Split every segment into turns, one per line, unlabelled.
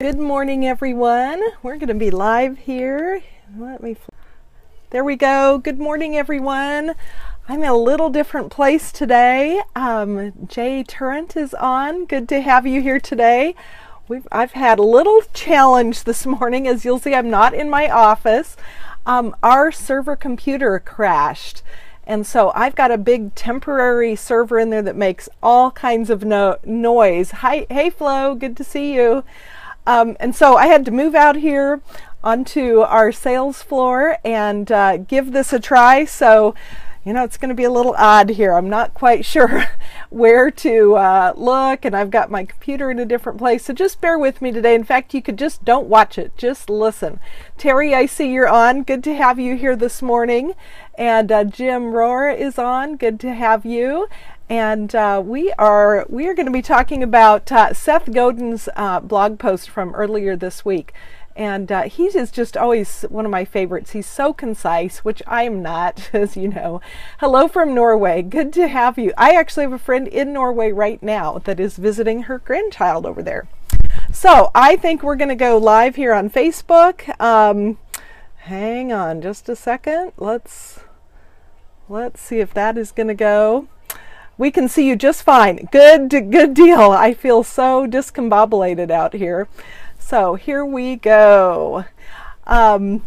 Good morning, everyone. We're going to be live here. Let me. There we go. Good morning, everyone. I'm in a little different place today. Um, Jay Turrent is on. Good to have you here today. We've, I've had a little challenge this morning. As you'll see, I'm not in my office. Um, our server computer crashed. And so I've got a big temporary server in there that makes all kinds of no- noise. Hi, hey Flo, good to see you. Um, and so I had to move out here onto our sales floor and uh, give this a try. So, you know, it's going to be a little odd here. I'm not quite sure where to uh, look, and I've got my computer in a different place. So just bear with me today. In fact, you could just don't watch it, just listen. Terry, I see you're on. Good to have you here this morning. And uh, Jim Rohr is on. Good to have you and uh, we are we are going to be talking about uh, Seth Godin's uh, blog post from earlier this week, and uh, he is just always one of my favorites. He's so concise, which I am not, as you know. Hello from Norway. Good to have you. I actually have a friend in Norway right now that is visiting her grandchild over there. So I think we're going to go live here on Facebook. Um, hang on just a second. Let's let's see if that is going to go. We can see you just fine. Good, good deal. I feel so discombobulated out here. So here we go. Um,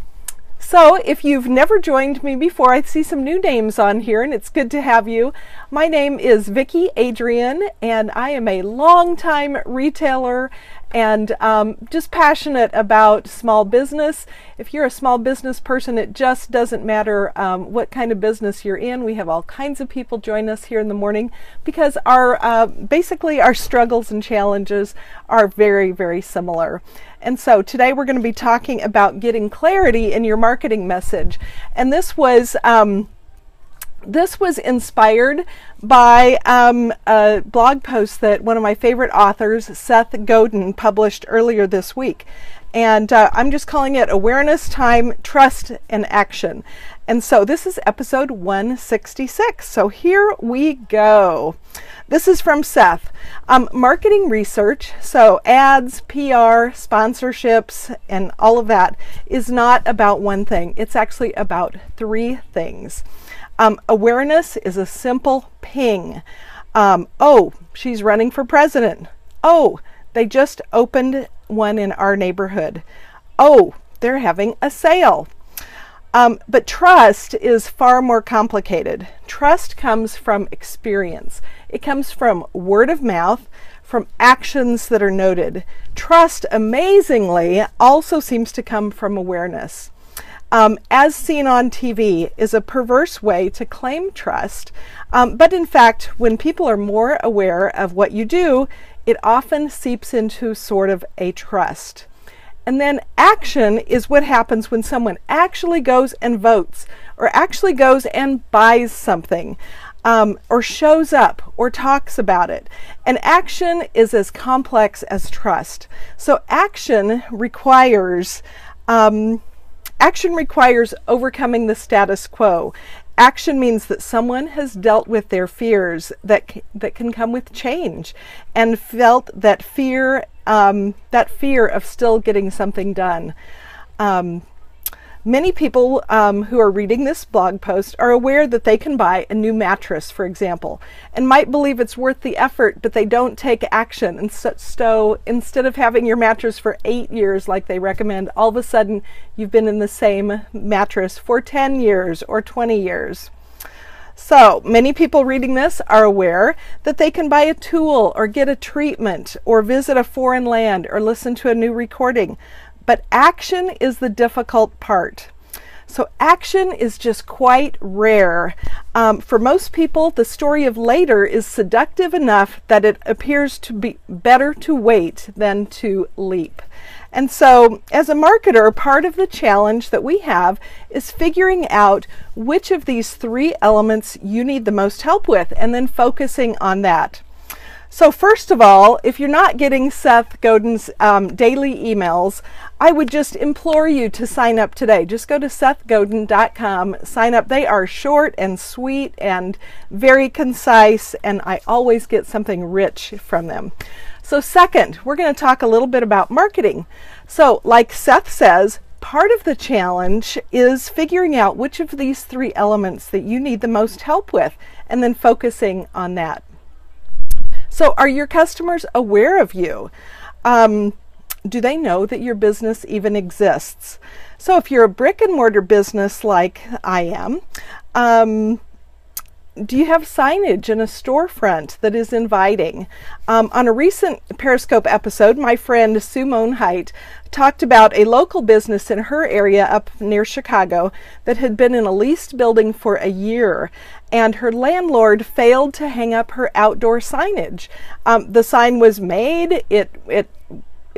so if you've never joined me before, I see some new names on here and it's good to have you. My name is Vicki Adrian and I am a longtime retailer and um, just passionate about small business. If you're a small business person, it just doesn't matter um, what kind of business you're in. We have all kinds of people join us here in the morning because our uh, basically our struggles and challenges are very, very similar. And so today we're going to be talking about getting clarity in your marketing message. And this was um, this was inspired by um, a blog post that one of my favorite authors, Seth Godin, published earlier this week. And uh, I'm just calling it Awareness, Time, Trust, and Action. And so this is episode 166. So here we go. This is from Seth. Um, marketing research, so ads, PR, sponsorships, and all of that is not about one thing. It's actually about three things. Um, awareness is a simple ping. Um, oh, she's running for president. Oh, they just opened one in our neighborhood. Oh, they're having a sale. Um, but trust is far more complicated. Trust comes from experience, it comes from word of mouth, from actions that are noted. Trust, amazingly, also seems to come from awareness um, as seen on TV, is a perverse way to claim trust. Um, but in fact, when people are more aware of what you do, it often seeps into sort of a trust. And then action is what happens when someone actually goes and votes, or actually goes and buys something, um, or shows up, or talks about it. And action is as complex as trust. So action requires um, Action requires overcoming the status quo. Action means that someone has dealt with their fears that that can come with change, and felt that fear, um, that fear of still getting something done. Um, Many people um, who are reading this blog post are aware that they can buy a new mattress, for example, and might believe it's worth the effort, but they don't take action. And so instead of having your mattress for eight years, like they recommend, all of a sudden you've been in the same mattress for 10 years or 20 years. So, many people reading this are aware that they can buy a tool or get a treatment or visit a foreign land or listen to a new recording. But action is the difficult part. So, action is just quite rare. Um, for most people, the story of later is seductive enough that it appears to be better to wait than to leap. And so, as a marketer, part of the challenge that we have is figuring out which of these three elements you need the most help with and then focusing on that. So, first of all, if you're not getting Seth Godin's um, daily emails, I would just implore you to sign up today. Just go to sethgodin.com, sign up. They are short and sweet and very concise, and I always get something rich from them. So, second, we're going to talk a little bit about marketing. So, like Seth says, part of the challenge is figuring out which of these three elements that you need the most help with and then focusing on that. So, are your customers aware of you? Um, do they know that your business even exists? So, if you're a brick and mortar business like I am, um, do you have signage in a storefront that is inviting? Um, on a recent Periscope episode, my friend Sue Monheit talked about a local business in her area up near Chicago that had been in a leased building for a year, and her landlord failed to hang up her outdoor signage. Um, the sign was made; it it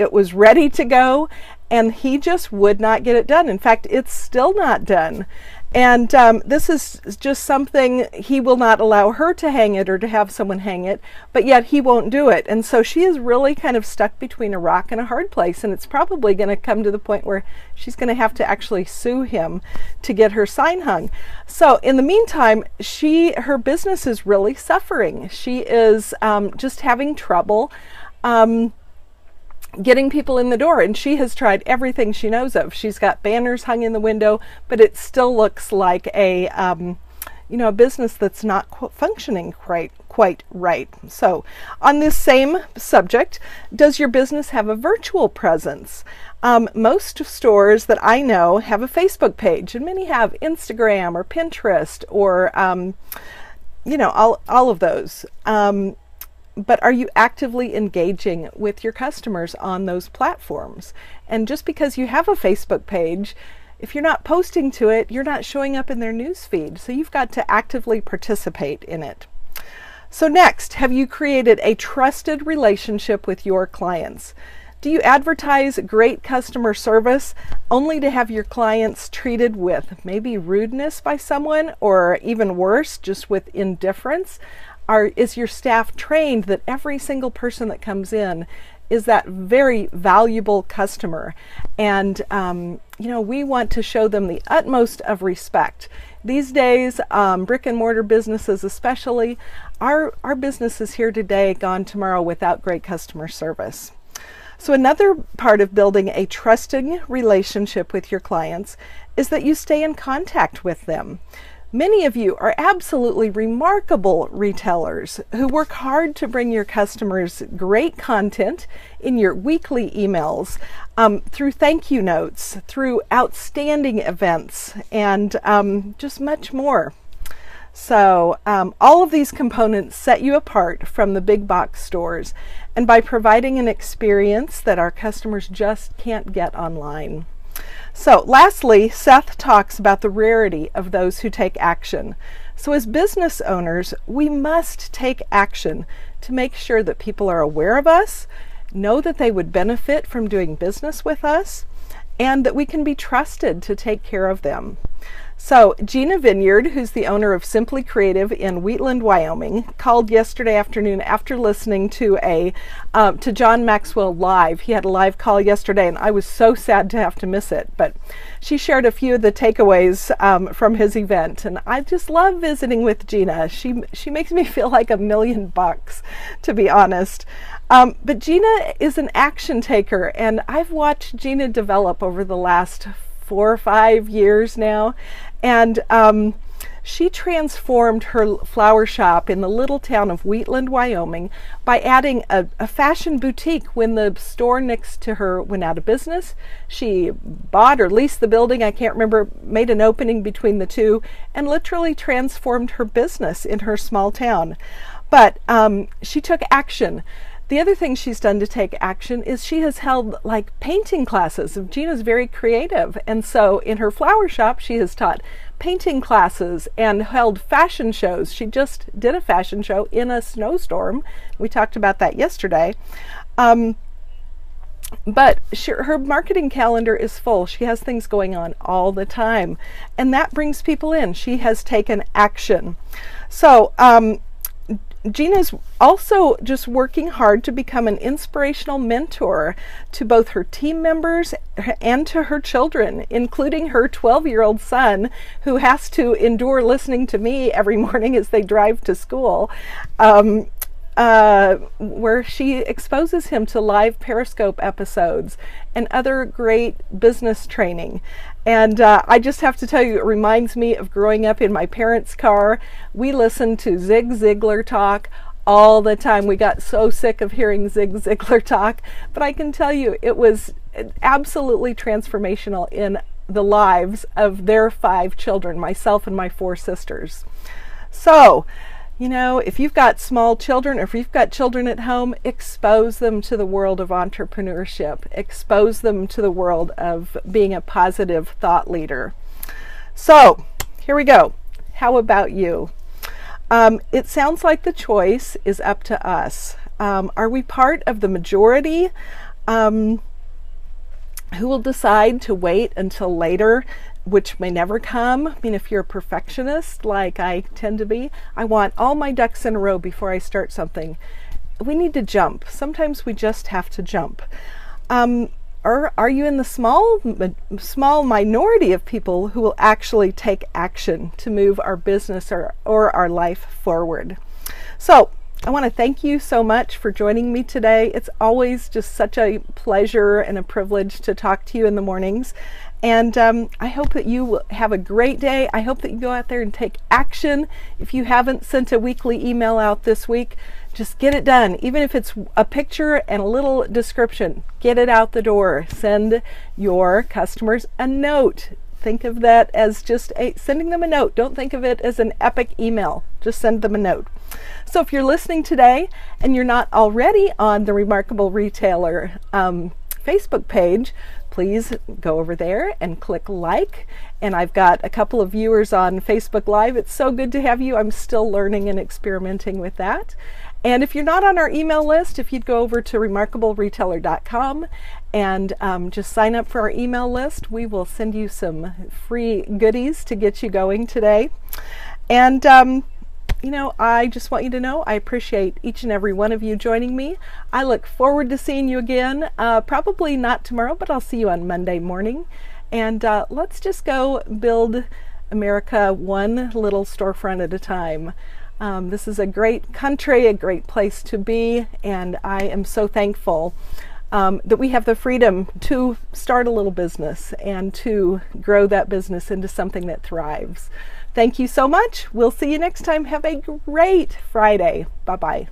it was ready to go, and he just would not get it done. In fact, it's still not done. And um, this is just something he will not allow her to hang it or to have someone hang it, but yet he won't do it. And so she is really kind of stuck between a rock and a hard place. And it's probably going to come to the point where she's going to have to actually sue him to get her sign hung. So in the meantime, she her business is really suffering. She is um, just having trouble. Um, getting people in the door and she has tried everything she knows of. She's got banners hung in the window but it still looks like a um, you know a business that's not functioning quite quite right. So on this same subject does your business have a virtual presence? Um, most stores that i know have a facebook page and many have instagram or pinterest or um, you know all, all of those. Um, but are you actively engaging with your customers on those platforms? And just because you have a Facebook page, if you're not posting to it, you're not showing up in their news feed. So you've got to actively participate in it. So, next, have you created a trusted relationship with your clients? Do you advertise great customer service only to have your clients treated with maybe rudeness by someone or even worse, just with indifference? Are, is your staff trained that every single person that comes in is that very valuable customer? And, um, you know, we want to show them the utmost of respect. These days, um, brick and mortar businesses, especially, our, our business is here today, gone tomorrow without great customer service. So, another part of building a trusting relationship with your clients is that you stay in contact with them. Many of you are absolutely remarkable retailers who work hard to bring your customers great content in your weekly emails um, through thank you notes, through outstanding events, and um, just much more. So, um, all of these components set you apart from the big box stores and by providing an experience that our customers just can't get online. So, lastly, Seth talks about the rarity of those who take action. So, as business owners, we must take action to make sure that people are aware of us, know that they would benefit from doing business with us, and that we can be trusted to take care of them. So, Gina Vineyard, who's the owner of Simply Creative in Wheatland, Wyoming, called yesterday afternoon after listening to a uh, to John Maxwell live. He had a live call yesterday, and I was so sad to have to miss it. But she shared a few of the takeaways um, from his event, and I just love visiting with Gina. She she makes me feel like a million bucks, to be honest. Um, but Gina is an action taker, and I've watched Gina develop over the last four or five years now. And um, she transformed her flower shop in the little town of Wheatland, Wyoming, by adding a, a, fashion boutique when the store next to her went out of business. She bought or leased the building, I can't remember, made an opening between the two, and literally transformed her business in her small town. But um, she took action. The other thing she's done to take action is she has held like painting classes. Gina's very creative, and so in her flower shop, she has taught painting classes and held fashion shows. She just did a fashion show in a snowstorm. We talked about that yesterday. Um, but she, her marketing calendar is full. She has things going on all the time, and that brings people in. She has taken action. So, um, Gina's also just working hard to become an inspirational mentor to both her team members and to her children, including her 12 year old son, who has to endure listening to me every morning as they drive to school. Um, uh, where she exposes him to live Periscope episodes and other great business training. And uh, I just have to tell you, it reminds me of growing up in my parents' car. We listened to Zig Ziglar talk all the time. We got so sick of hearing Zig Ziglar talk, but I can tell you it was absolutely transformational in the lives of their five children, myself and my four sisters. So, you know, if you've got small children or if you've got children at home, expose them to the world of entrepreneurship, expose them to the world of being a positive thought leader. So, here we go. How about you? Um, it sounds like the choice is up to us. Um, are we part of the majority? Um, who will decide to wait until later which may never come. I mean, if you're a perfectionist, like I tend to be, I want all my ducks in a row before I start something. We need to jump. Sometimes we just have to jump. Um, or are you in the small small minority of people who will actually take action to move our business or, or our life forward? So I want to thank you so much for joining me today. It's always just such a pleasure and a privilege to talk to you in the mornings. And um, I hope that you will have a great day. I hope that you go out there and take action. If you haven't sent a weekly email out this week, just get it done. Even if it's a picture and a little description, get it out the door. Send your customers a note. Think of that as just a, sending them a note. Don't think of it as an epic email. Just send them a note. So if you're listening today and you're not already on the Remarkable Retailer um, Facebook page, please go over there and click like. And I've got a couple of viewers on Facebook Live. It's so good to have you. I'm still learning and experimenting with that. And if you're not on our email list, if you'd go over to remarkableretailer.com and um, just sign up for our email list, we will send you some free goodies to get you going today. And um, you know, I just want you to know I appreciate each and every one of you joining me. I look forward to seeing you again, uh, probably not tomorrow, but I'll see you on Monday morning. And uh, let's just go build America one little storefront at a time. Um, this is a great country, a great place to be, and I am so thankful um, that we have the freedom to start a little business and to grow that business into something that thrives. Thank you so much. We'll see you next time. Have a great Friday. Bye bye.